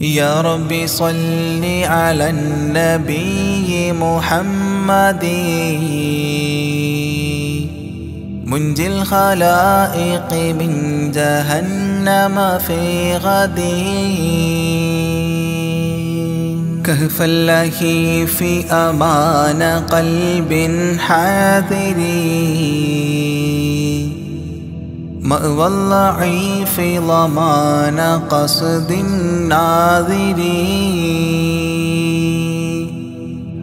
يا رب صل على النبي محمد. منجي الخلائق من جهنم في غد. كهف الله في أمان قلب حاذر. مأوى الضعيف ضمان قصد الناظر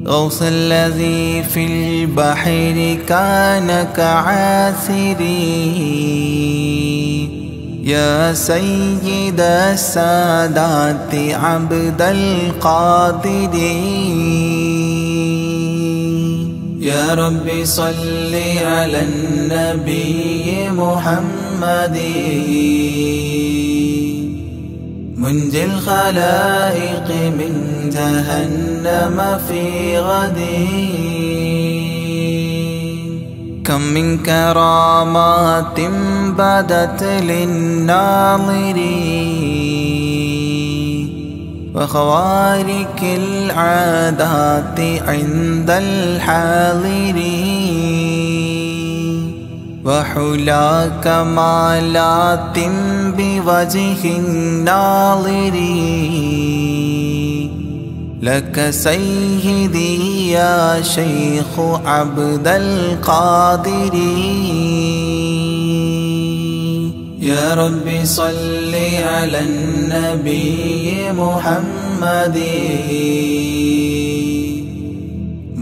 غوث الذي في البحر كان كعاثري. يا سيد السادات عبد القادر. يا رب صل على النبي محمد. منجي الخلائق من جهنم في غد كم من كرامات بدت للناظرين وخوارك العادات عند الحاضرين وحلا كمالات بوجه الناظرين. لك سيدي يا شيخ عبد القادر. يا رب صل على النبي محمد.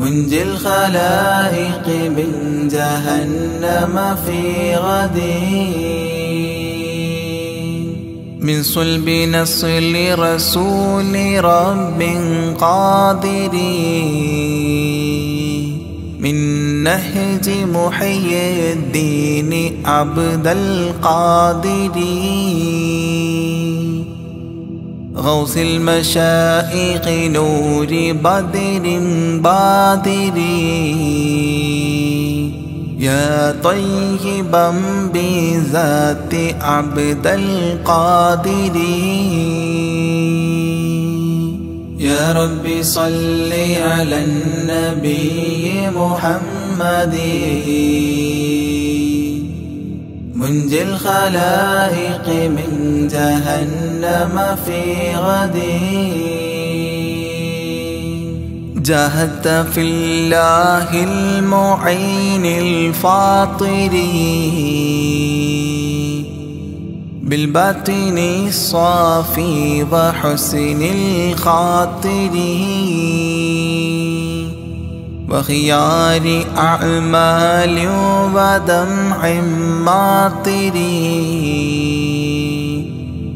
منجي الخلائق من جهنم في غدين من صلب نصل رسول رب قادر. من نهج محيي الدين عبد القادر. غوث المشائق نور بدر بادر. يا طيبا بذات عبد القادر. يا رب صل على النبي محمد. منجي الخلائق من جهنم في غدين جاهدت في الله المعين الفاطر. بالباطن الصافي وحسن الخاطر. وخيار أعمال ودمع ماطر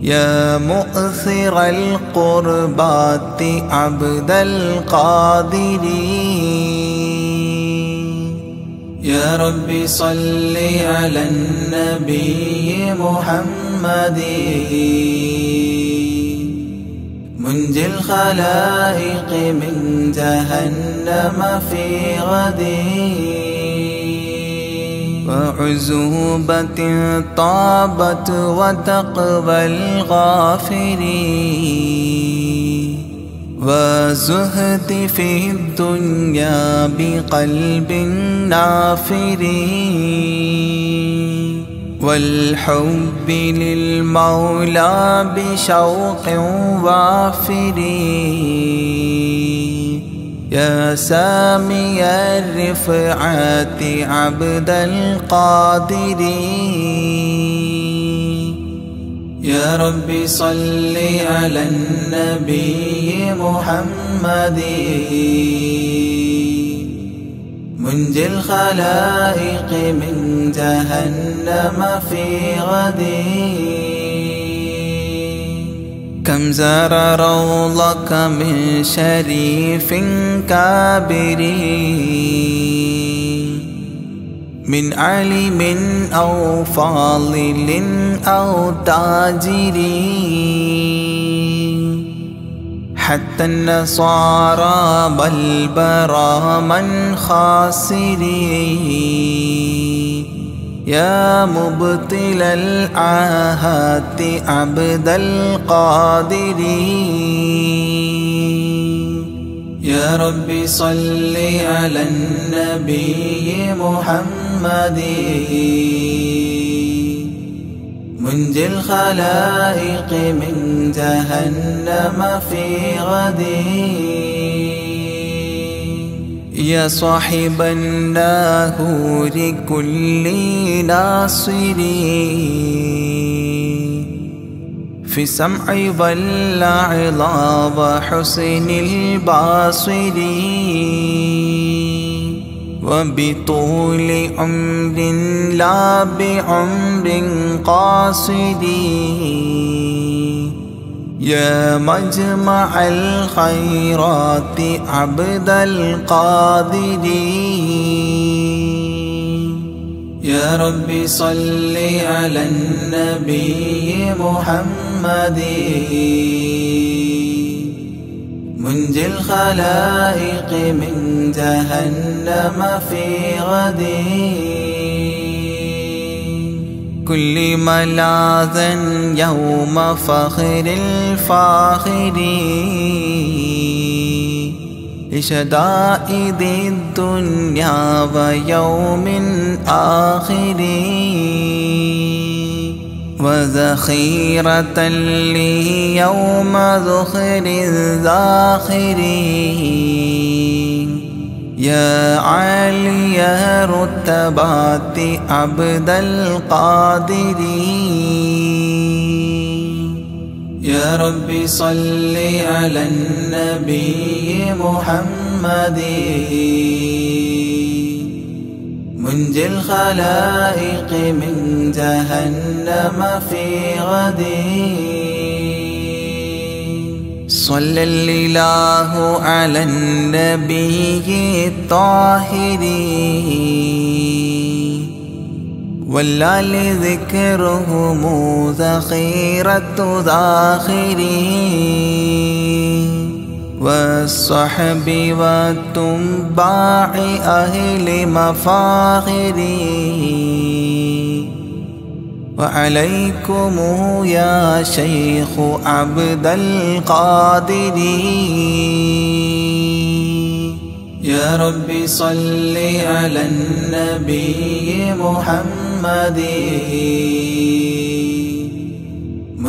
يا مؤثر القربات عبد القادر. يا رب صل على النبي محمد. منجي الخلائق من جهنم في غدين وعزوبة طابت وتقبى الغافرين وزهد في الدنيا بقلب نافر والحب للمولى بشوق وافر. يا سامي الرفعات عبد القادر. يا رب صل على النبي محمد. منجي الخلائق من جهنم في غدين كم زار روضك من شريف كابر. من علم أو فاضل أو تاجر. حتى النصارى بل برا من خاسرين. يا مبطل العاهات عبد القادر يا رب صل على النبي محمد. منجي الخلائق من جهنم في غدي يا صاحب الناهور كل ناصري في سمع والعظى وحسن الباصر. وبطول عمر لا بعمر قاصد. يا مجمع الخيرات عبد القادر. يا رب صل على النبي محمد. منجي الخلائق من جهنم في غدي كل ملاذا يوم فخر الفاخرين لشدائد الدنيا ويوم آخر وذخيرة لي يوم ذخر الذاخرين. يا عالي رتبات عبد القادر يا رب صل على النبي محمد. منجي الخلائق من جهنم في غدي صلى الله على النبي الطاهر. والآل ذكرهم ذخيرة ذاخرين والصحب والتنباع أهل مفاخرين وعليكم يا شيخ عبد القادر. يا رب صل على النبي محمد.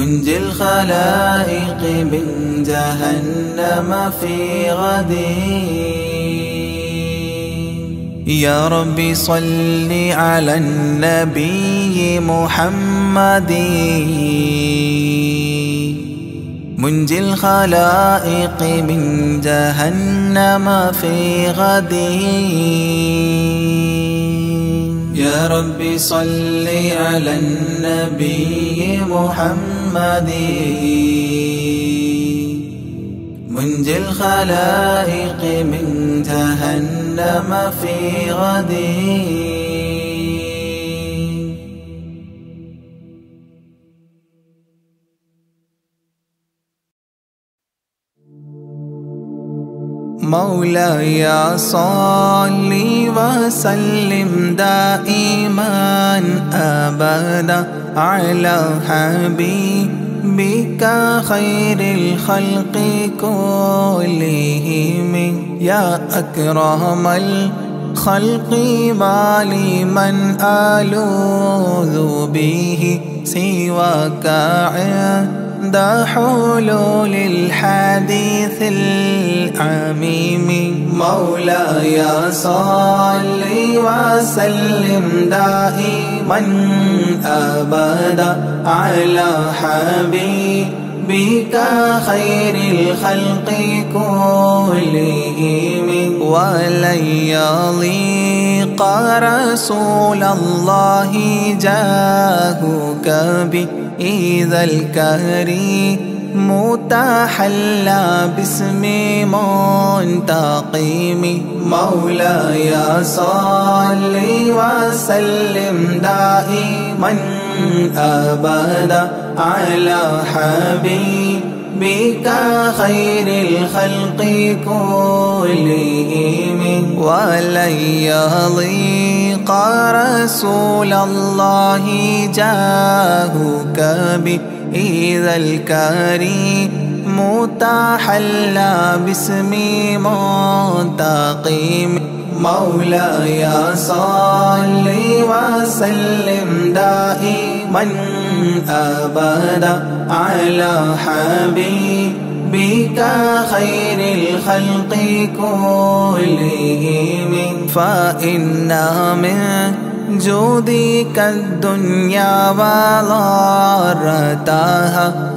منجي الخلائق من جهنم في غدي يا رب صل على النبي محمد. منجي الخلائق من جهنم في غدي يا رب صل على النبي محمد. منجي الخلائق من جهنم في غدي. مولاي صل وسلم دائما ابدا على حبيبك خير الخلق كلهم. يا أكرم الخلق ما لمن آلوذ به سواك عند حلول الحديث العميم مولاي صل وسلم دائما أبدا على حبيبك خير الخلق كلهم ولن يضيق رسول الله جاهك بإذا الكريم متحلى باسم منتقم مولاي صل وسلم دائما أبدا على حبيبك خير الخلق كلهم ولن رسول الله جاهك بإذا الكريم. متحلى باسم منتقم. مولاي صل وسلم دائما أبدا على حبيبك خير الخلق كلهم فإن من جودك الدنيا وضارتها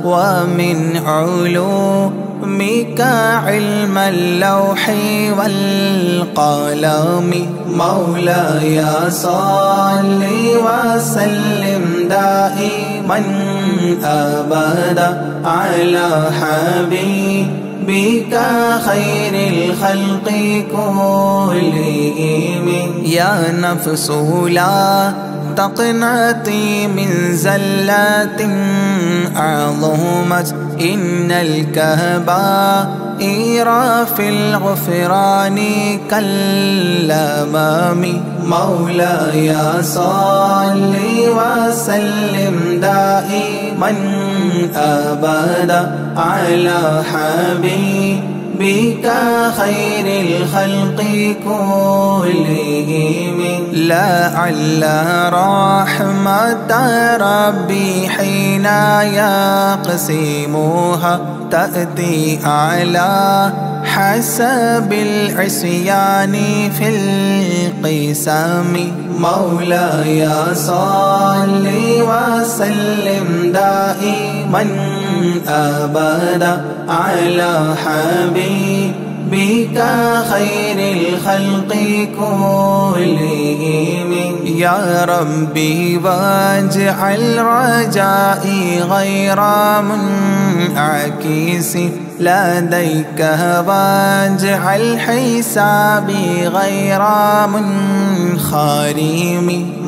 ومن علومك علم اللوح والقلم. مولاي صل وسلم دائما. أبدا على حبيبك بك خير الخلق كلهم. يا نفس لا تقنطي من زلات عظمت إن الكبائر في الغفران كالأمام مولاي صل وسلم دائما أبدا على حبيبك خير الخلق كلهم. لعل رحمة ربي حين يقسمها تأتي على حسب العصيان في القسم. مولاي صل وسلم دائما. أبدا على حبيبك خير الخلق كلهم. يا ربي واجعل رجائي غير منعكس. لديك واجعل حسابي غير منخرم.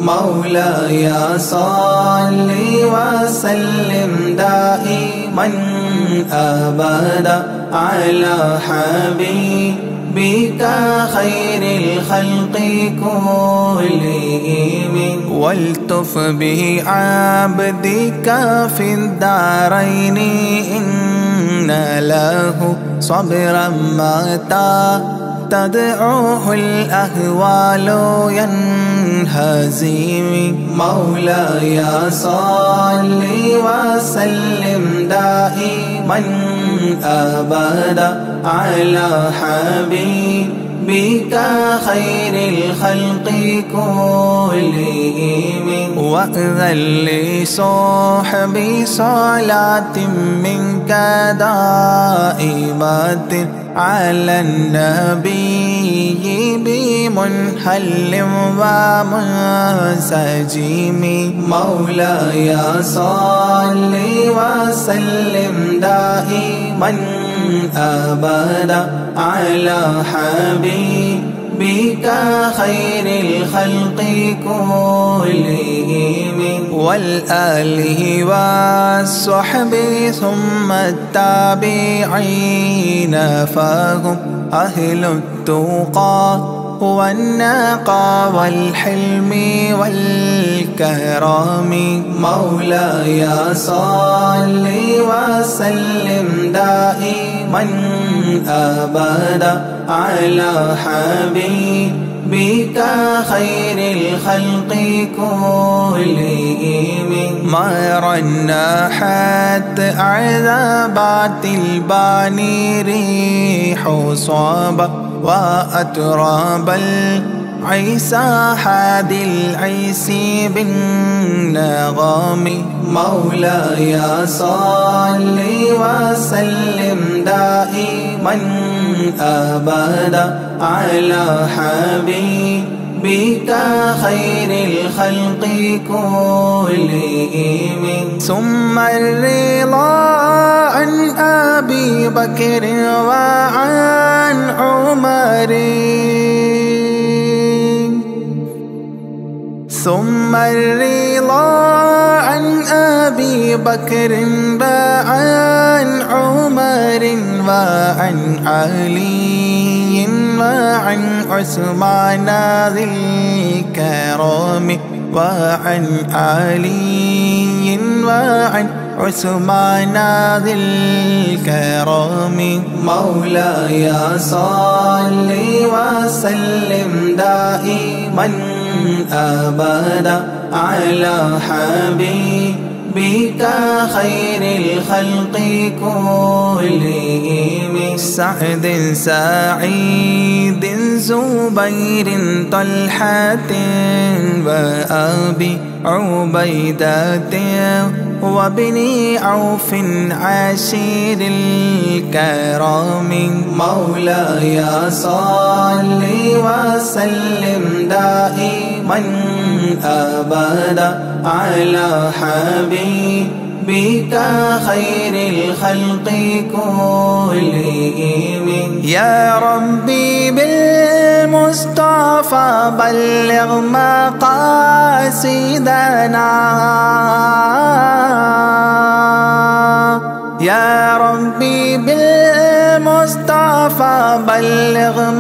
مولاي صل وسلم دائما أبدا على حبيبك خير الخلق كلهم. والتف به عبدك في الدارين إن له صبرا متى تدعوه الأهوال ينهزم مولاي صل وسلم دائما أبدا على حبيبك خير الخلق كلهم. وأذن لصحبي صلاة منك دائمة على النبي بمنحل ومنسجم. مولاي صل وسلم دائما. أبدا على حبيبك خير الخلق كلهم والآله والصحب ثم التابعين فهم أهل التقى والنقى والحلم والكرام مولاي صل وسلم دائما أبدا على حبيبك خير الخلق كلهم. ما رنحت عذابات الباني ريح صابة وأتراب العيسى حاد العيس بالنغام. مولاي صل وسلم دائما أبدا على حبيبك خير الخلق كلهم. ثم الرضا عن أبي بكر وعن عمر. ثم الرضا عن أبي بكر وعن عمر وعن علي وعن عثمان ذي الكرم وعن علي وعن عثمان ذي الكرم مولاي صل وسلم دائما أبدا على حبيبك خير الخلق كلهم. سعد سعيد زبير طلحة وأبي عبيدة وابن عوف عشير الكرام. مولاي صل وسلم دائما. أبدا على حبيبك خير الخلق كلهم. يا ربي بالمصطفى بلغ مقاصدنا. بالمصطفى بلغ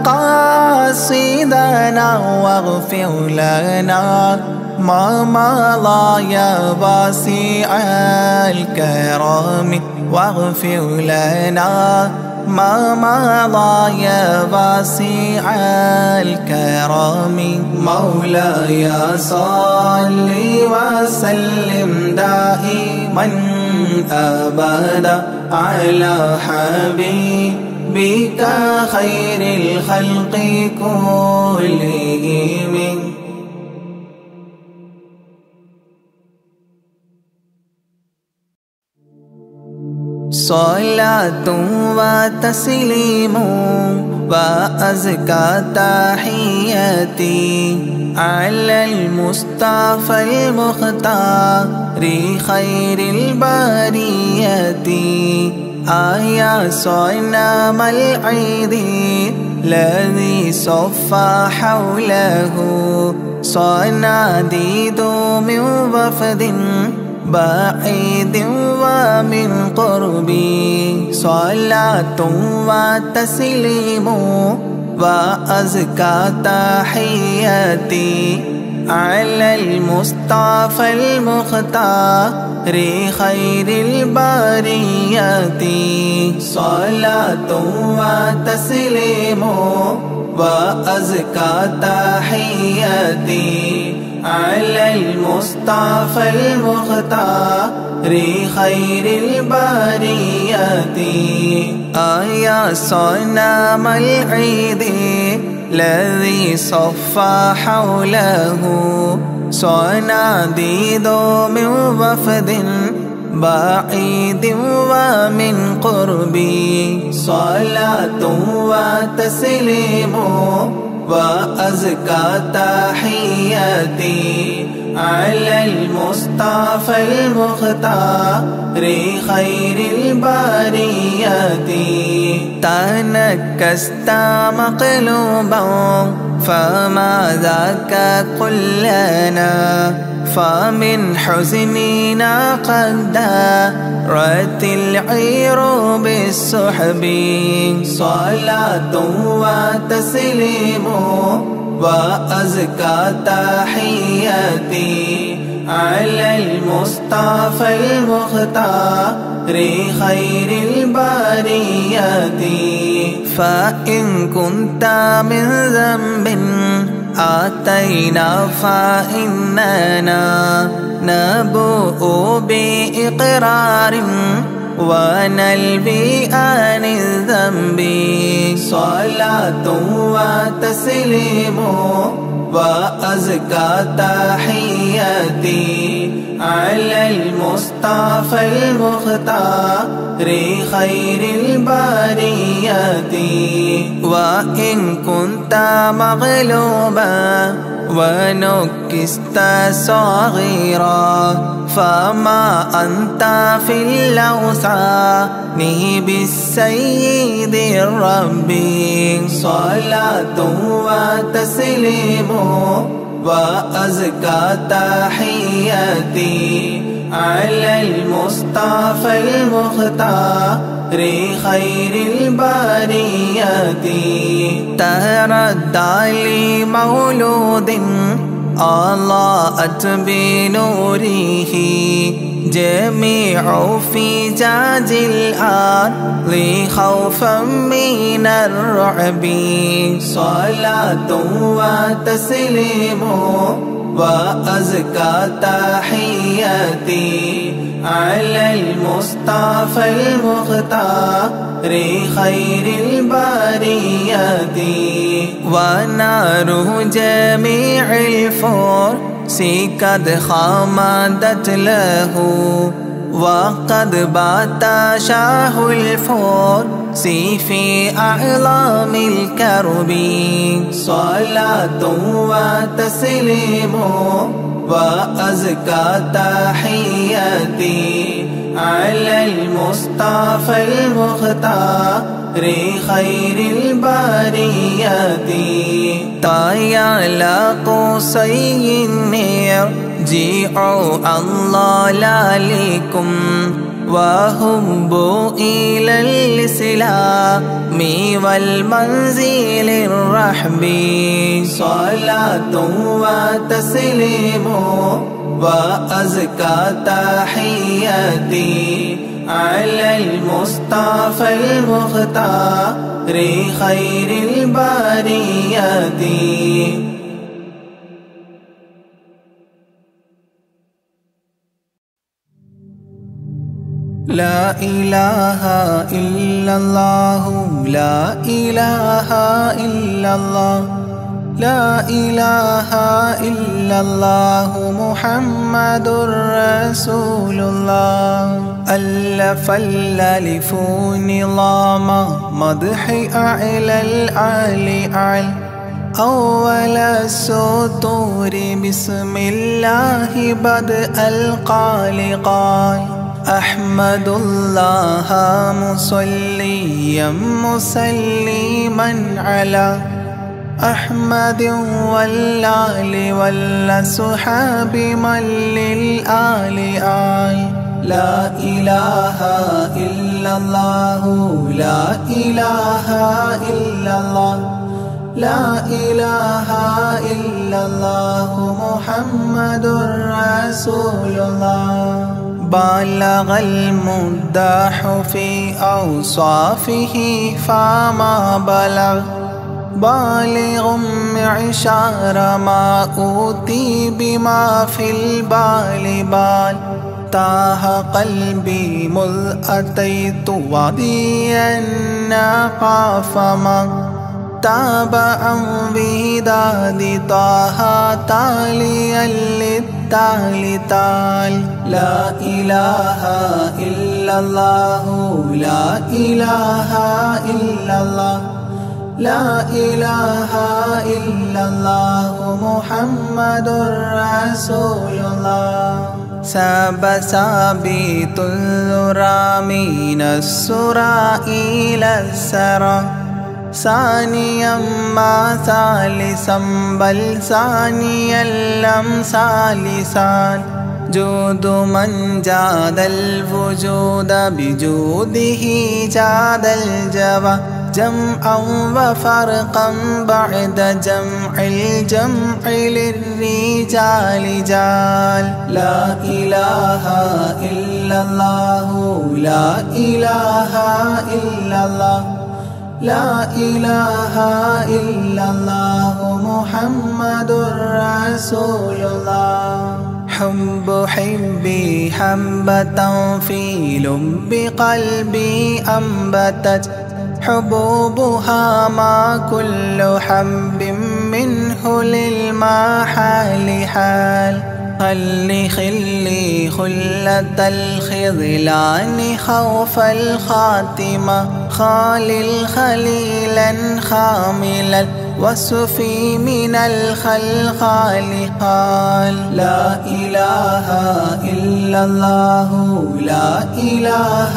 مقاصدنا واغفر لنا ما مضى يا واسع الكرم. واغفر لنا ما مضى يا واسع الكرم. مولاي صل وسلم دائما أبدا على حبيبك خير الخلق كلهم. صلاة وتسليم وأزكى تحياتي على المصطفى المختار خير البرية. آيا صنم العيد الذي صفى حوله صناديد من وفد بعيد ومن قربي صلاة وتسليم وأزكى تحياتي على المصطفى المختار خير البريات صلاة وتسليم وأزكى تحياتي على المصطفى المختار. خير البريات آيا صنم العيد. الذي صفى حوله. صناديد من وفد بعيد ومن قربي صلاة وتسليم وأزكى تحياتي. على المصطفى المختار خير البريات تنكست مقلوبا فما ذاك قل لنا فمن حزننا قد دارت العير بالسحب صلاة وتسليم وأزكى تحياتي على المصطفى المختار خير البريات. فإن كنت من ذنب آتينا فإننا نبوء بإقرار ونلبي عن الذنب. صلاة وتسليم وأزكى تحياتي. على المصطفى المختار خير البريات. وإن كنت مغلوبا ونكست صغيرا فما أنت في الأوثان بالسيد الرب. صلاة وتسليم. وأزكى تحياتي على المصطفى المختار خير البرية تردى لمولود أضاءت بنوره جميع فجاج الأرض خوفا من الرعب صلاة وتسليم وأزكى تحياتي على المصطفى المختار خير البريات. ونار جميع الفرس قد خمدت له. وقد بات شاه الفرس في أعلام الكرب. صلاة وتسليم وأزكى تحياتي على المصطفى المختار. خير البريات طايا لقصي النير جيعوا الله لالكم وهبوا إلى الإسلام والمنزل الرحب صلاة وتسليم وأزكى تحياتي على المصطفى المختار خير البريات. لا إله إلا الله لا إله إلا الله. لا إله إلا الله محمد رسول الله. ألف الألف نظام مدح أعلى أعلى أول السطور بسم الله بدء القال قال أحمد الله مصليا مسلما على أحمد والآل والصحاب من للآل. آل لا إله إلا الله لا إله إلا الله لا إله إلا الله محمد رسول الله. بلغ المداح في أوصافه فما بلغ. بالغ معشار ما أوتي بما في البال بال تاه قلبي مذ أتيت واديا قاف ما تابعا بهداد طه تاليا للتال تال لا إله إلا الله لا إله إلا الله. لا إله إلا الله محمد رسول الله ساب سابيت الذرى من السرى إلى السرى. ثانيا ما ثالثا بل ثانيا لم ثالثان جود من جاد الوجود بجوده جاد الجوى جمعا وفرقا بعد جمع الجمع للرجال جال. لا إله إلا الله لا إله إلا الله لا إله إلا الله محمد رسول الله. حب حبي حبة في لب قلبي أنبتت حبوبها ما كل حب منه للمحال حال. خلي خلي خلة الخذلان خوف الخاتمة. خالل خليلا خاملا وسفي من الخلقال قال لا إله إلا الله لا إله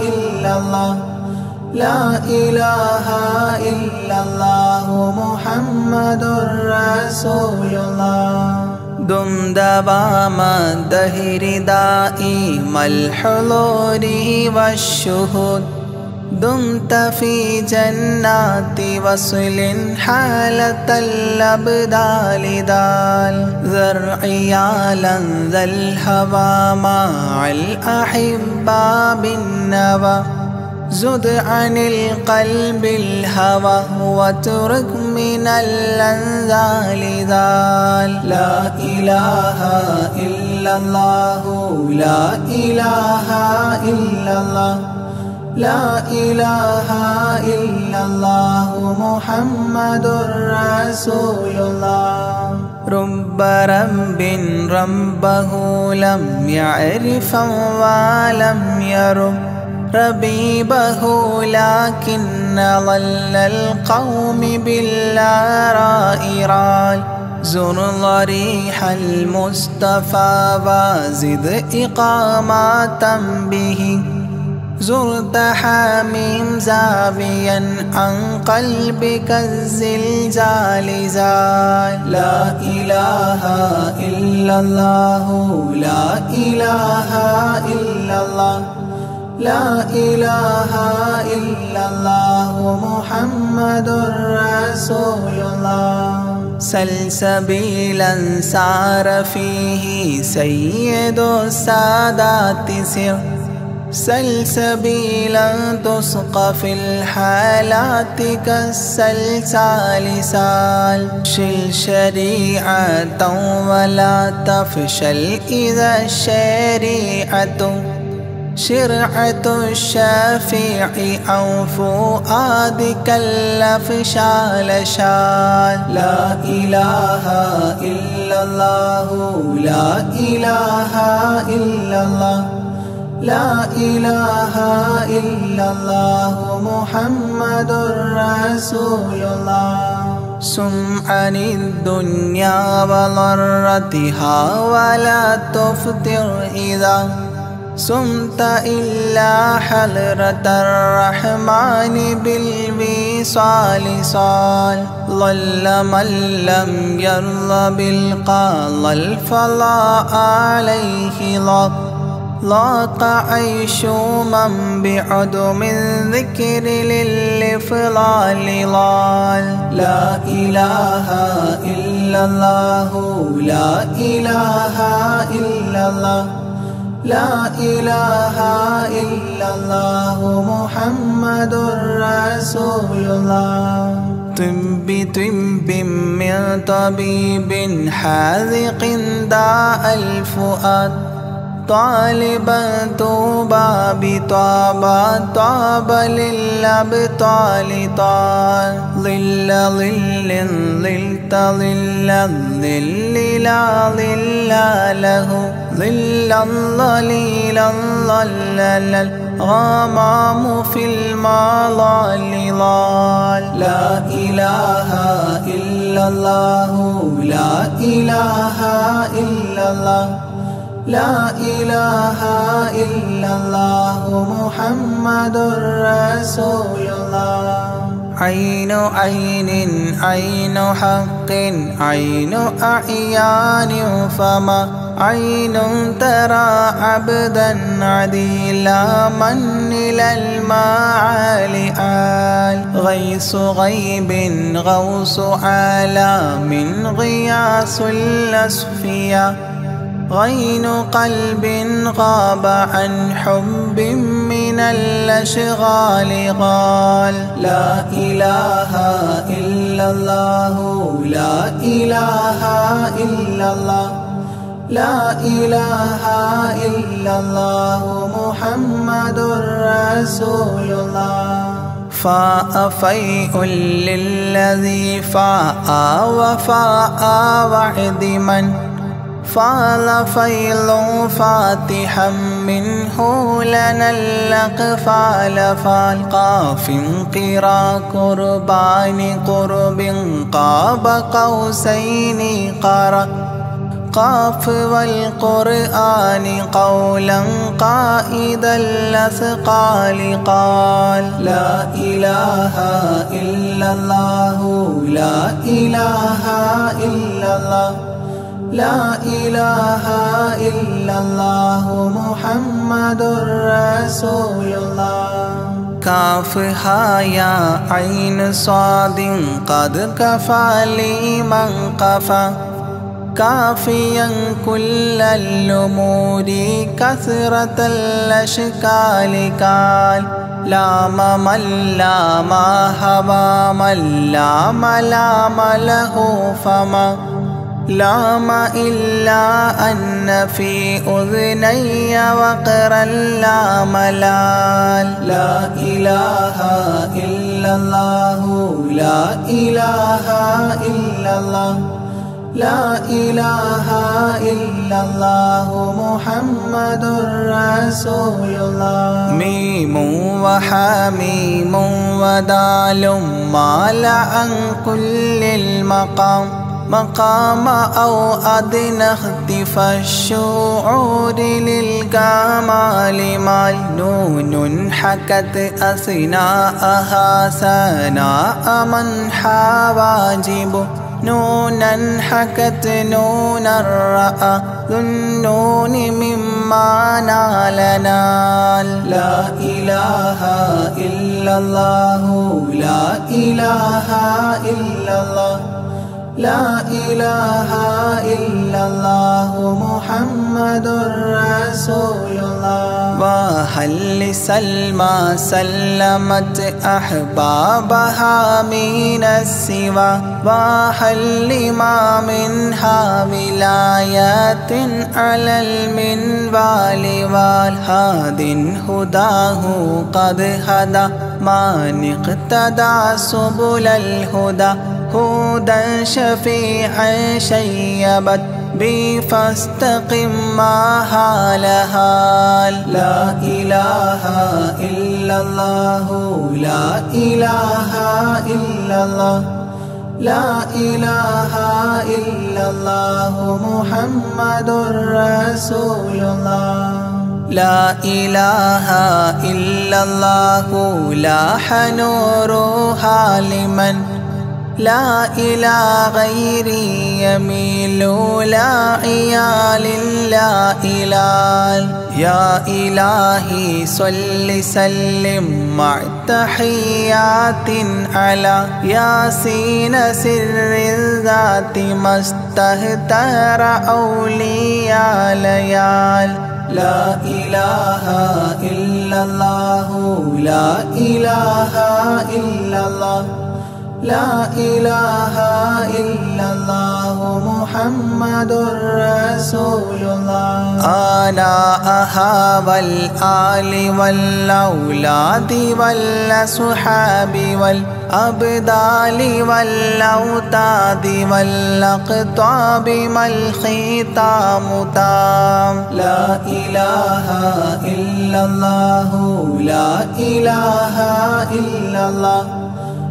إلا الله. لا إله إلا الله محمد رسول الله. دم دوام الدهر دائم الحضور والشهود. دمت في جنات وصل حالة الأبدال دال. ذرعي ذا الهوى مع الأحبة بالنوى زد عن القلب الهوى واترك من الأنذال ذال. لا إله إلا الله لا إله إلا الله لا إله إلا الله محمد رسول الله رب رب ربه لم يعرف ولم يرب ربيبه لكن ظل القوم بالآراء رال زر ضريح المصطفى وزد إقامات به. زرت حاميم زاويا عن قلبك الزلزال زال. لا إله إلا الله لا إله إلا الله. لا إله إلا الله محمد رسول الله سلسبيلا سار فيه سيد السادات سر. سلسبيلا تسقى في الحالات كالسلسال سال. شل شريعة ولا تفشل إذا الشريعة. شرعة الشافع أو فؤادك الأفشال شال. لا إله إلا الله لا إله إلا الله لا إله إلا الله محمد رسول الله. سم عن الدنيا وضرتها ولا تفتر إذا صمت إلا حضرة الرحمن بالوصال صال. ظل من لم يرضى بالقال الفضاء عليه ضاق. ضاق عيش من بعدم ذكر للفضال ضال. لا إله إلا الله لا إله إلا الله. لا إله إلا الله محمد رسول الله. طب طب من طبيب حاذق داء الفؤاد. طالبا توبى بطابا طاب للأبطال طال. ظل ظل ظلت ظل الظل لا ظل له. ظلا ظليلا ظلل الغمام في المظل ظال لا إله إلا الله لا إله إلا الله لا إله إلا الله محمد رسول الله عين عين عين حق عين أعيان فما عين ترى عبدا عديلا من إلى المعالي آل. غيث غيب غوص عالم غياس الأسفيا غين قلب غاب عن حب من الأشغال قال لا إله إلا الله لا إله إلا الله. لا إله إلا الله محمد رسول الله فاء فيء للذي فاء وفاء وعد من فال فيل فاتحا منه لنا الأقفال فالقاف قرا قربان قرب قاب قوسين قرأ قاف والقرآن قولا قائد الأثقال قال لا إله إلا الله لا إله إلا الله لا إله إلا الله محمد رسول الله. كافها يا عين صاد قد كفى لي من قفى. كافيا كل الأمور كثرة الأشكال قال لا من لا ما هوى من لا ملام له فما لام إلا أن في أذني وقرا لا ملال. لا إله إلا الله لا إله إلا الله. لا إله إلا الله محمد رسول الله. ميم وحميم ودال مال عن كل المقام. مقام أو أدنى اختفى الشعور للكمال مال نون حكت أثناءها سناء من حواجبه نونا حكت نونا رأى ذو النون مما نال. لا إله إلا الله لا إله إلا الله. لا إله إلا الله محمد رسول الله وهل لسلمى سلمت أحبابها من السوى. وهل لما منها ولايات على المنوال. والهاد هداه قد هدى. من اقتدى سبل الهدى. هدى شفيعا شيبت بي فاستقم ما هالها لا إله إلا الله لا إله إلا الله لا إله إلا الله محمد رسول الله. لا إله إلا الله لاح نورها لمن لا إلى غيري يميل لا عيال لا إلال يا إلهي صل سلم مع تحيات على ياسين سر الذات ما استهتر أولياء ليال. لا إله إلا الله لا إله إلا الله. لا إله إلا الله محمد رسول الله أنا أهاب الآل والأولاد والأصحاب والأبدال والأوتاد والأقطاب ما الختام تام. لا إله إلا الله لا إله إلا الله.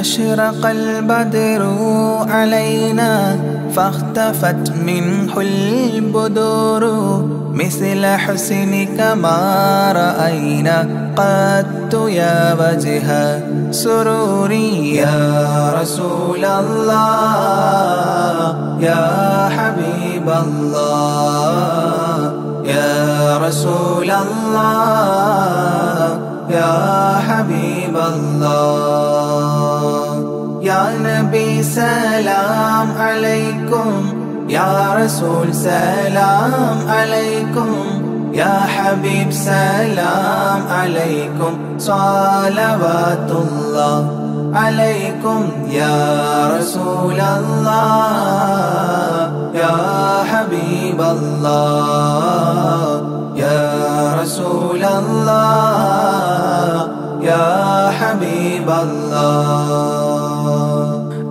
أشرق البدر علينا فاختفت منه البدور مثل حسنك ما رأينا قدت يا وجه سروري يا رسول الله يا حبيب الله يا رسول الله يا حبيب الله يا نبي سلام عليكم. يا رسول سلام عليكم. يا حبيب سلام عليكم. صلوات الله عليكم يا رسول الله. يا حبيب الله.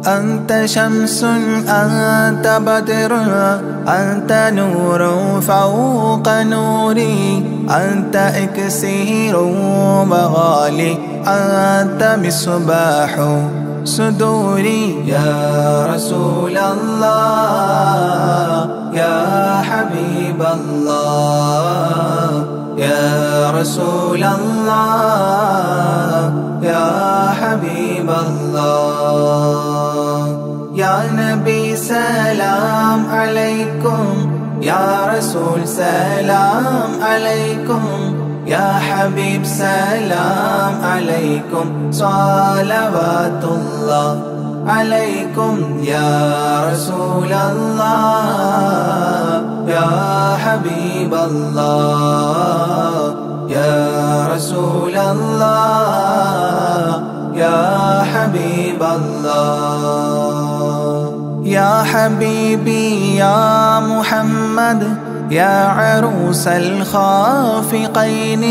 أنت شمس أنت بدر أنت نور فوق نوري أنت إكسير وغالي أنت مصباح صدوري. يا رسول الله يا حبيب الله يا رسول الله يا حبيب الله. يا نبي سلام عليكم. يا رسول سلام عليكم. يا حبيب سلام عليكم. صلوات الله عليكم يا رسول الله. يا حبيب الله. يا رسول الله. يا حبيب الله. يا حبيبي يا محمد يا عروس الخافقين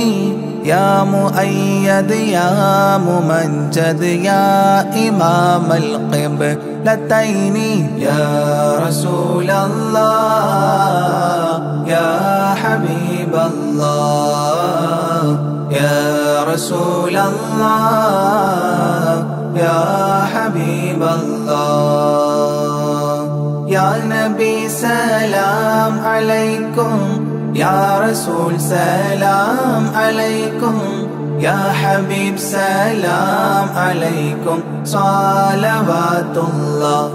يا مؤيد يا ممجد يا إمام القبلتين. يا رسول الله يا حبيب الله. يا رسول الله يا حبيب الله. يا نبي سلام عليكم. يا رسول سلام عليكم. يا حبيب سلام عليكم. صلوات الله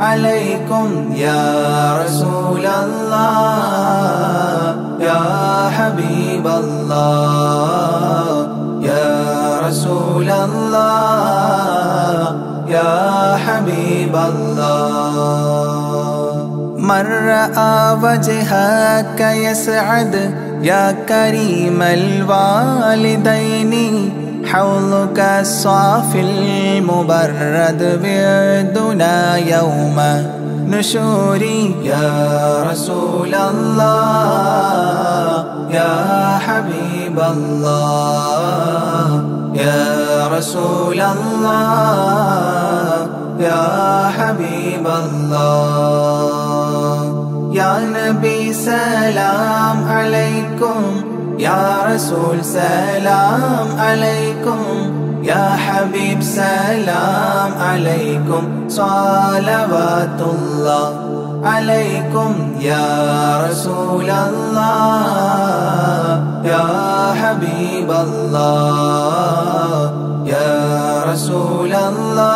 عليكم. يا رسول الله. يا حبيب الله. يا رسول الله. يا حبيب الله. من رأى وجهك يسعد يا كريم الوالدين حوضك الصافي المبرد بيدنا يوم نشوري يا رسول الله يا حبيب الله يا رسول الله يا حبيب الله يا نبي سلام عليكم. يا رسول سلام عليكم. يا حبيب سلام عليكم. صلوات الله عليكم يا رسول الله. يا حبيب الله. يا رسول الله.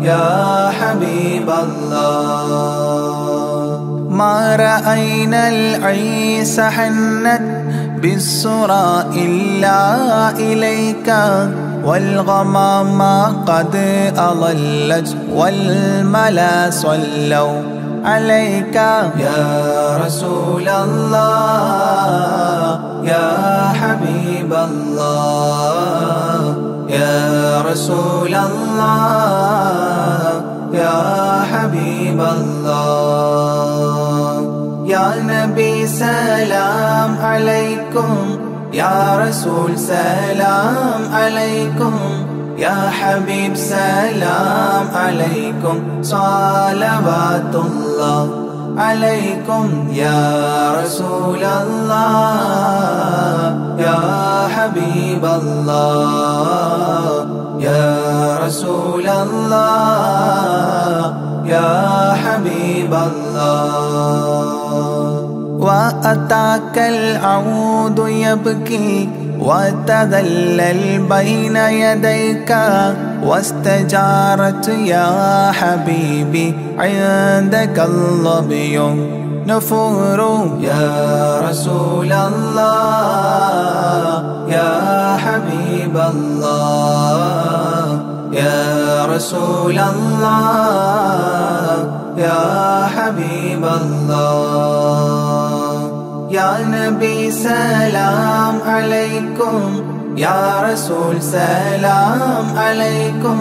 يا ما رأينا العيس حنت بالسرى إلا إليك والغمام قد أضلت والملا صلوا عليك. يا رسول الله يا حبيب الله يا رسول الله يا حبيب الله. يا نبي سلام عليكم. يا رسول سلام عليكم. يا حبيب سلام عليكم. صلوات الله عليكم. يا رسول الله. يا حبيب الله. يا رسول الله. يا حبيب الله. وأتاك العود يبكي وتذلل بين يديك واستجارت يا حبيبي عندك اللبي نفور يا رسول الله يا حبيب الله يا رسول الله يا حبيب الله يا نبي سلام عليكم. يا رسول سلام عليكم.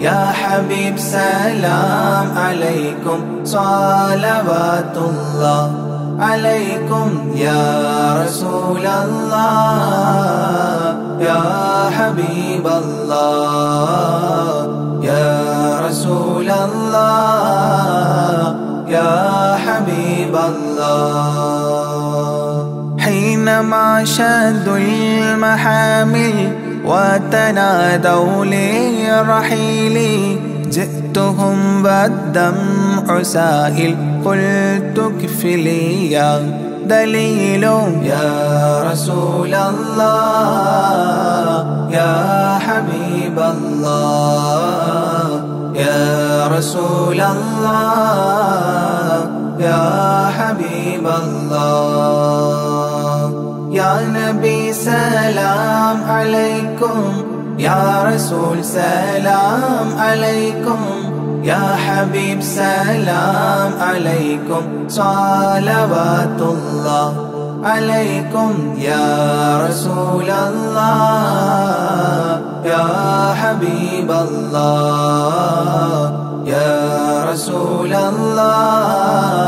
يا حبيب سلام عليكم. صلوات الله عليكم يا رسول الله. يا حبيب الله. يا رسول الله. يا حبيب الله. حينما شدوا المحامل وتنادوا لرحيلي جئتهم والدمع سائل قلت اكفلي يا دليل يا رسول الله يا حبيب الله يا رسول الله يا حبيب الله. يا نبي سلام عليكم. يا رسول سلام عليكم. يا حبيب سلام عليكم. صلوات الله عليكم. يا رسول الله. يا حبيب الله. يا رسول الله.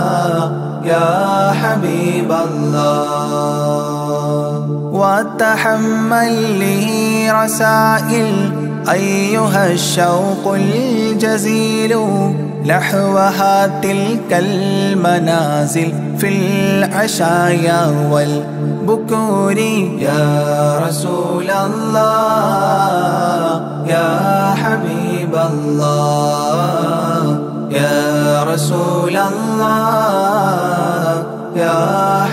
يا حبيب الله. وتحمل لي رسائل. أيها الشوق الجزيل نحوها تلك المنازل في العشايا والبكور. يا رسول الله يا حبيب الله يا رسول الله يا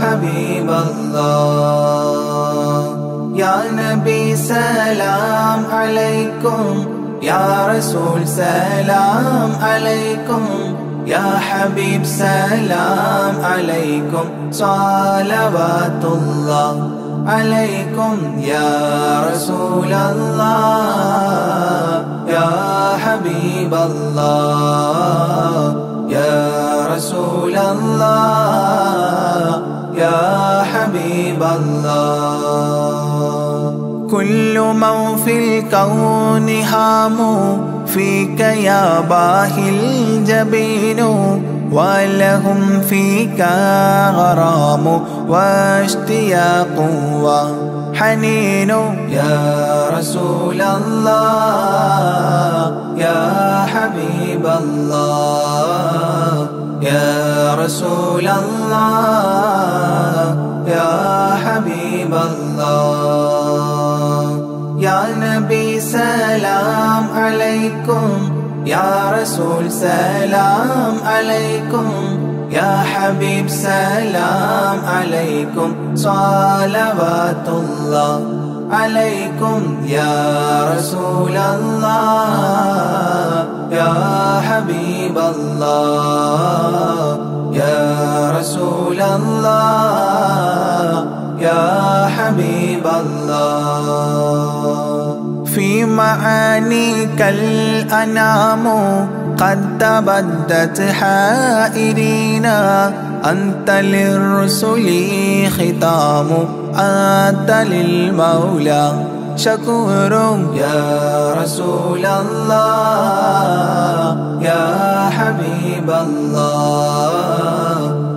حبيب الله. سلام عليكم. يا رسول سلام عليكم. يا حبيب سلام عليكم. صلوات الله عليكم. يا رسول الله. يا حبيب الله. يا رسول الله. يا حبيب الله. كل من في الكون هام فيك يا باهي الجبين ولهم فيك غرام واشتياق وحنين. يا رسول الله يا حبيب الله يا رسول الله يا حبيب الله. سلام عليكم يا رسول سلام عليكم يا حبيب سلام عليكم صلوات الله عليكم يا رسول الله يا حبيب الله يا رسول الله يا حبيب الله معانيك الأنام قد تبدت حائرينا أنت للرسل ختام أنت للمولى شكور. يا رسول الله يا حبيب الله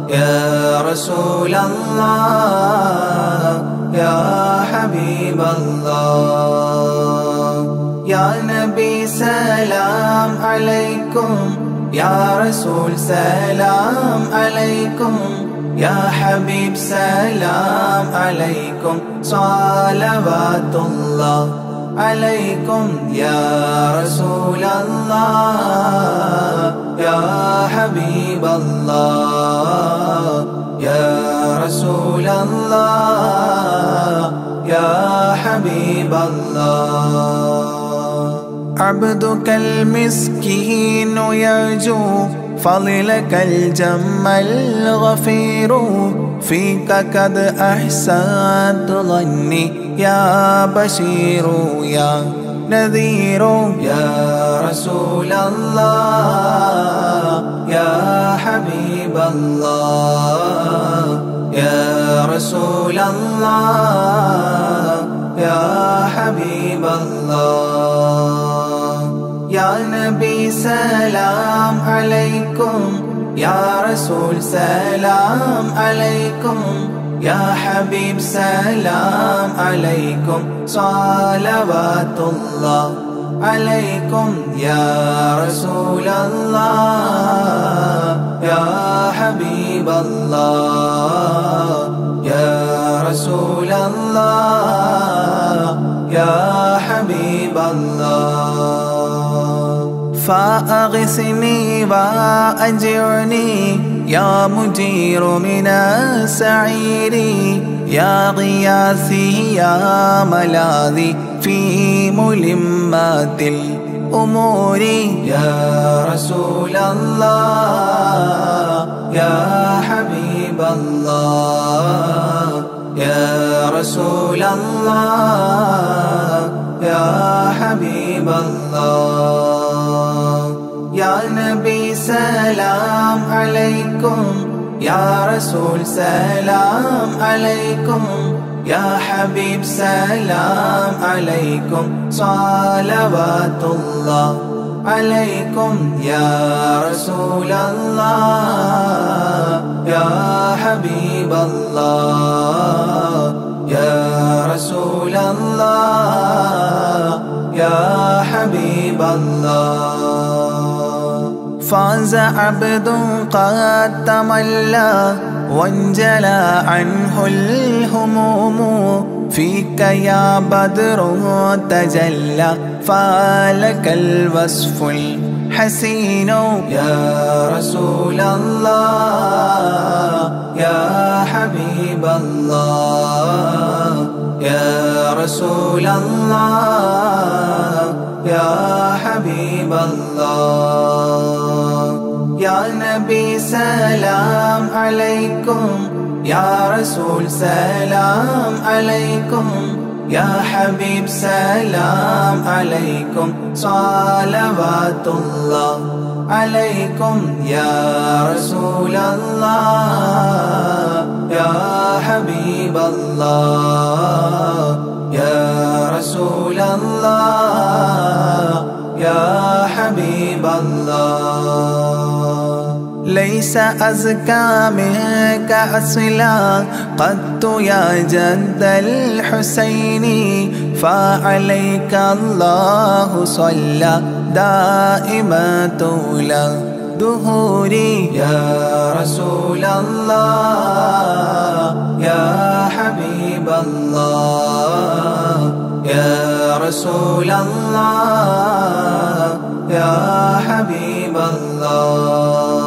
يا رسول الله يا حبيب الله. سلام عليكم. يا رسول سلام عليكم. يا حبيب سلام عليكم. صلوات الله عليكم. يا رسول الله. يا حبيب الله. يا رسول الله. يا حبيب الله. عبدك المسكين يرجو فضلك الجم الغفير. فيك قد أحسنت ظني يا بشير يا نذير يا رسول الله يا حبيب الله يا رسول الله يا حبيب الله. يا نبي سلام عليكم. يا رسول سلام عليكم. يا حبيب سلام عليكم. صلوات الله عليكم. يا رسول الله. يا حبيب الله. يا رسول الله. يا حبيب الله. فأغثني وأجرني. يا مجير من السعير. يا غياثي يا ملاذي. في ملمات الأمور. يا رسول الله يا حبيب الله. يا رسول الله يا حبيب الله. سلام عليكم. يا رسول سلام عليكم. يا حبيب سلام عليكم. صلوات الله عليكم. يا رسول الله. يا حبيب الله. يا رسول الله. يا حبيب الله. فاز عبد قد تملى وانجلى عنه الهموم. فيك يا بدر تجلى فلك الوصف الحسين. يا رسول الله يا حبيب الله يا رسول الله يا حبيب الله. يا نبي سلام عليكم. يا رسول سلام عليكم. يا حبيب سلام عليكم. صلوات الله عليكم يا رسول الله. يا حبيب الله. يا رسول الله. يا حبيب الله. ليس أزكى منك أصلا. قد يا جد الحسين فعليك الله صلى. دائما طول دهوري يا رسول الله يا حبيب الله يا رسول الله يا حبيب الله.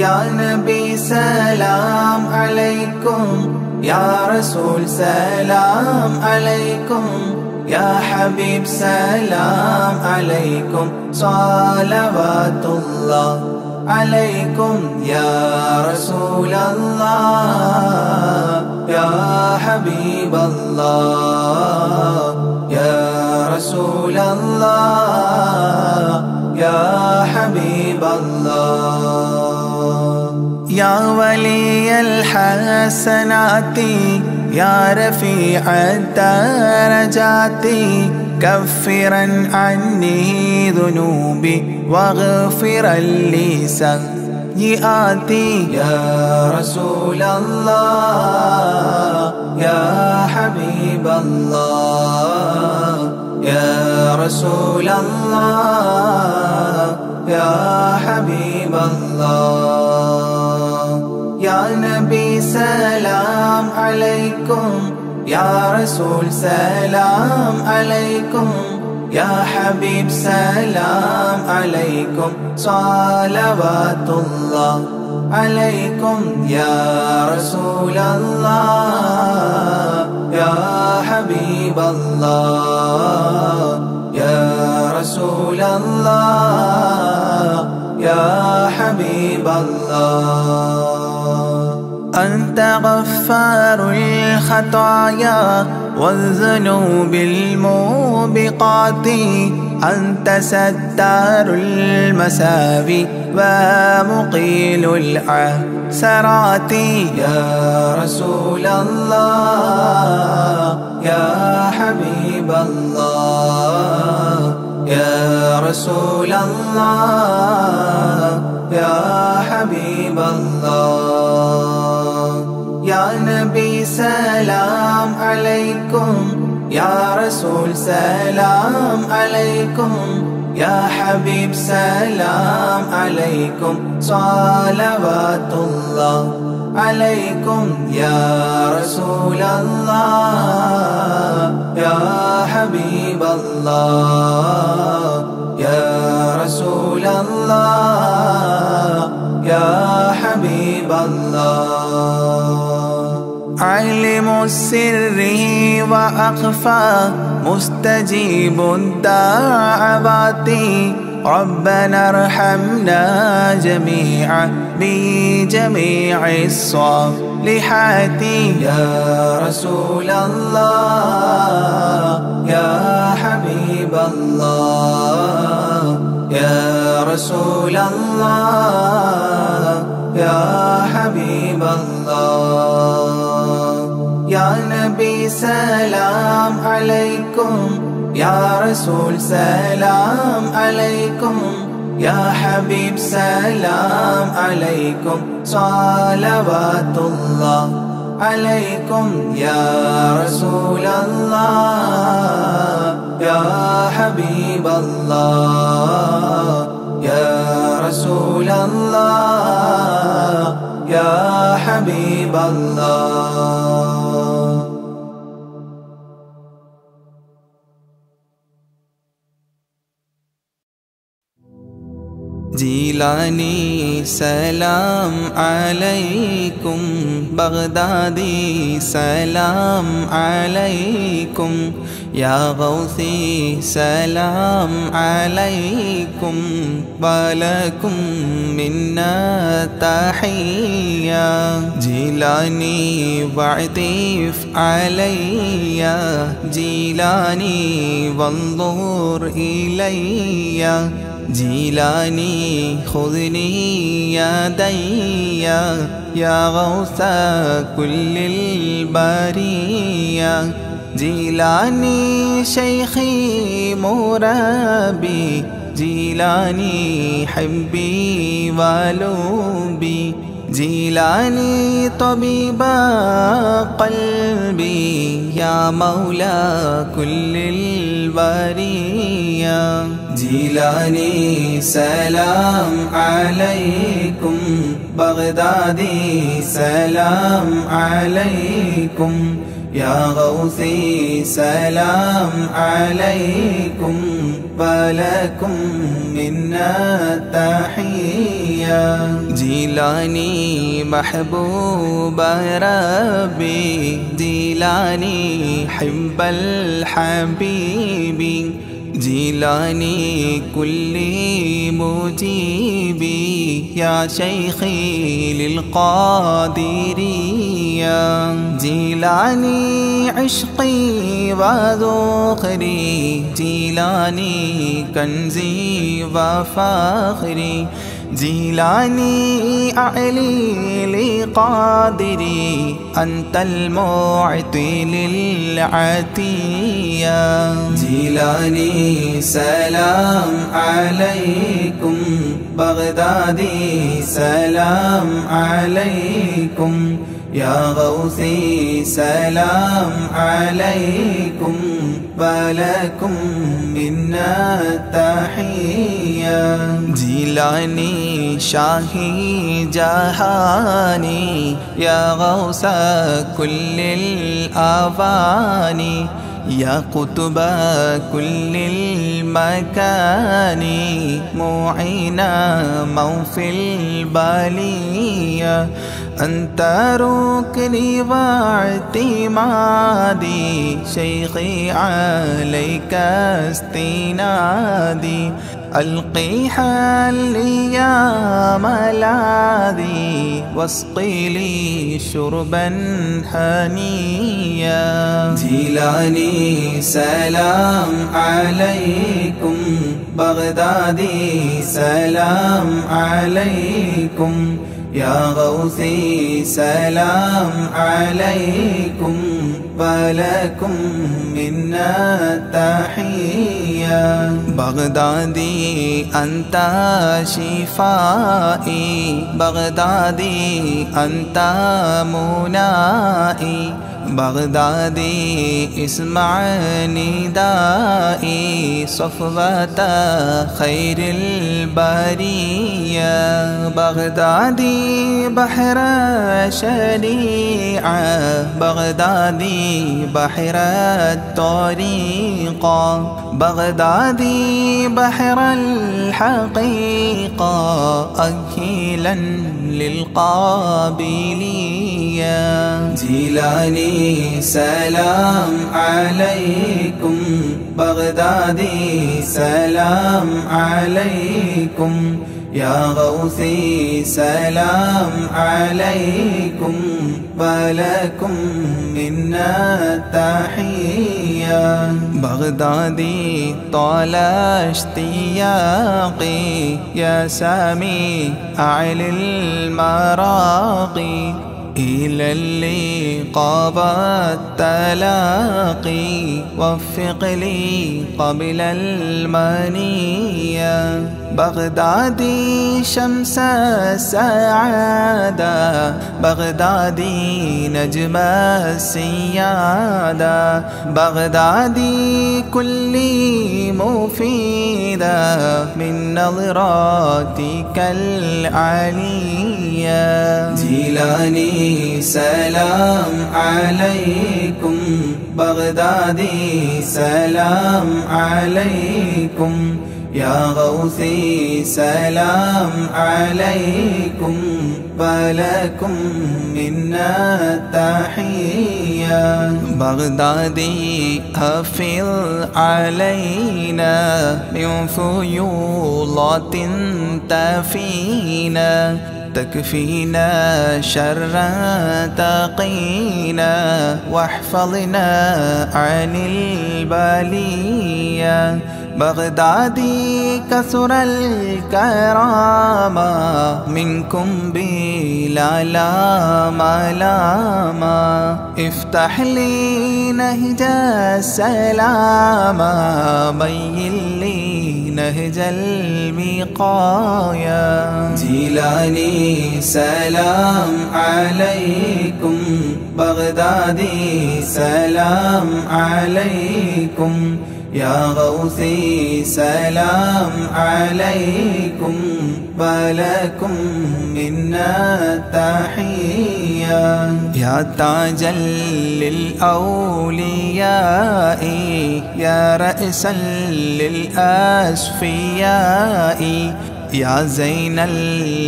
يا نبي سلام عليكم. يا رسول سلام عليكم. يا حبيب سلام عليكم. صلوات الله عليكم يا رسول الله. يا حبيب الله. يا رسول الله. الحسنات يا رفيع الدرجات كفرا عني ذنوبي واغفرا لي سيئاتي. يا رسول الله يا حبيب الله يا رسول الله يا حبيب الله. سلام عليكم. يا رسول سلام عليكم. يا حبيب سلام عليكم. صلوات الله عليكم. يا رسول الله. يا حبيب الله. يا رسول الله. يا حبيب الله. غفار الخطايا والذنوب الموبقات أنت ستار المساوي ومقيل العسرات يا رسول الله يا حبيب الله يا رسول الله يا حبيب الله. سلام عليكم. يا رسول سلام عليكم. يا حبيب سلام عليكم. صلوات الله عليكم. يا رسول الله. يا حبيب الله. يا رسول الله. يا السر وأخفى مستجيب الدعوات. ربنا ارحمنا جميعا بجميع الصالحات. يا رسول الله يا حبيب الله. يا رسول الله يا حبيب الله. سلام عليكم. يا رسول سلام عليكم. يا حبيب سلام عليكم. صلوات الله عليكم. يا رسول الله. يا حبيب الله. يا رسول الله. يا حبيب الله. جيلاني سلام عليكم بغدادي سلام عليكم. يا غوثي سلام عليكم ولكم منا تحية. جيلاني وعطيف علي جيلاني وانظر إلي. جيلاني خذني يدي يا غوث كل البرية. جيلاني شيخي مرابي جيلاني حبي ولوبي جيلاني طبيب قلبي يا مولى كل البرية. جيلاني سلام عليكم. بغدادي سلام عليكم. يا غوثي سلام عليكم. ولكم منا تحية. جيلاني محبوب ربي. جيلاني حب الحبيب. جيلاني كل مجيبي يا شيخي للقادرية. جيلاني عشقي وذخري جيلاني كنزي وفاخري. جيلاني أعلي لقادري أنت المعطي للعتية جيلاني سلام عليكم. بغدادي سلام عليكم. يا غوثي سلام عليكم ولكم منا تحية جيلاني شاهي جهاني يا غوث كل الأواني يا قطب كل المكان معينا موفي البالية أنت ركني واعتمادي شيخي عليك استنادي. ألقي حلي يا ملاذي واسقي لي شربا هنيا جيلاني سلام عليكم. بغدادي سلام عليكم. يا غوثي سلام عليكم ولكم منا تحية بغدادي أنت شفائي بغدادي أنت منائي. بغدادي اسمع ندائي صفوة خير البرية. بغدادي بحر شريعة بغدادي بحر الطريقة. بغدادي بحر الحقيقة أكيلا للقابلية. جيلاني سلام عليكم. بغدادي سلام عليكم. يا غوثي سلام عليكم. ولكم منا تحية بغدادي طال اشتياقي يا سامي أعل المراقي. إلى اللي قاب التلاقي وفق لي قبل المنية. بغدادي شمس السعادة بغدادي نجم السيادة. بغدادي كل مفيدة من نظراتك العلية جيلاني سلام عليكم. بغدادي سلام عليكم. يا غوثي سلام عليكم. ولكم منا تحية. بغدادي أفض علينا. من فيوضات تفينا. تكفينا شر تقينا واحفظنا عن البلية. بغدادي كسر الكرامة منكم بلا لاما لاما افتح لي نهج السلامة بين لي نهج البقايا جيلاني سلام عليكم. بغدادي سلام عليكم. يا غوثي سلام عليكم. ولكم منا تحية. يا تاجا للأولياء يا رأسا للأسفياء يا زينا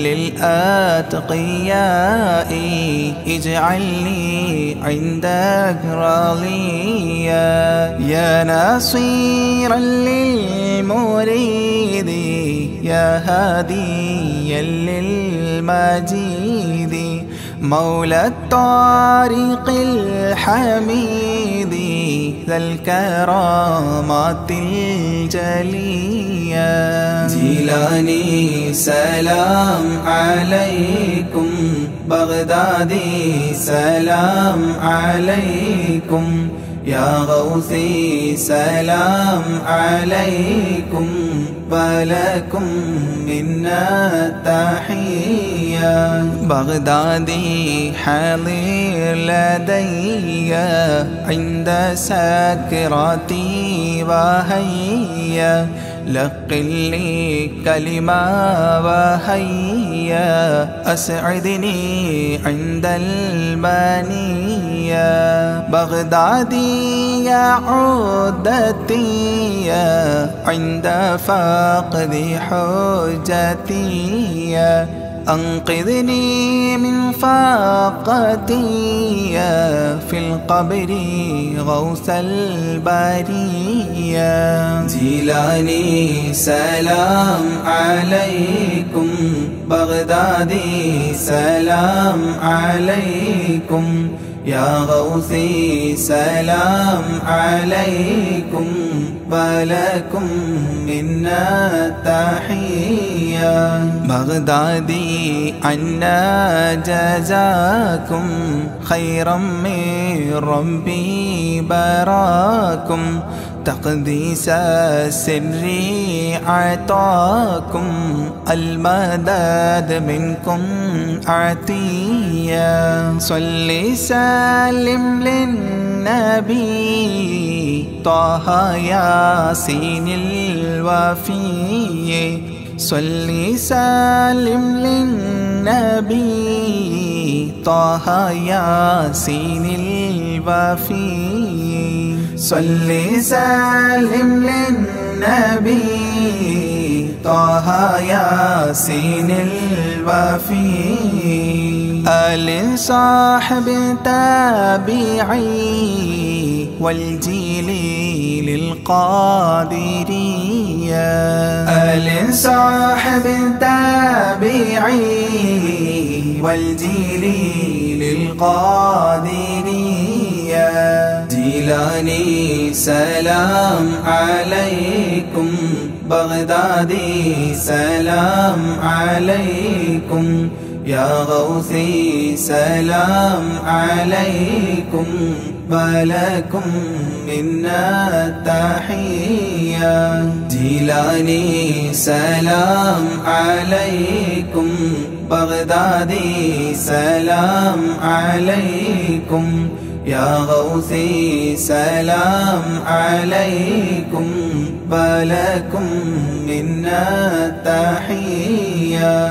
للأتقياء. اجعلني عندك راضيا. يا ناصيرا للمريد يا هاديا للمجيد. مولى الطريق الحميد ذا الكرامات الجلية. جيلاني سلام عليكم بغدادي سلام عليكم. يا غوثي سلام عليكم ولكم منا تحية. بغدادي حاضر لدي عند سكرتي وهيا. لقن لي كلمة وهيا. أسعدني عند المانية بغدادي يا عودتي عند فقد حجتي أنقذني من فاقتي في القبر غوث البرية. جيلاني سلام عليكم بغدادي سلام عليكم. يا غوثي سلام عليكم ولكم منا تحية. بغدادي عنا جزاكم خيرا من ربي براكم تقديس السر عطاكم المدد منكم عتيا صل سلم للنبي طه ياسين الوفي صل سلم للنبي طه ياسين الوفي صل سلم للنبي طه ياسين الوفي آل صاحب تابعي والجيل للقادرية. آل صاحب تابعي والجيل للقادرية. جيلاني سلام عليكم. بغدادي سلام عليكم. يا غوثي سلام عليكم ولكم منا التحية جيلاني سلام عليكم بغدادي سلام عليكم. يا غوثي سلام عليكم ولكم منا التحيه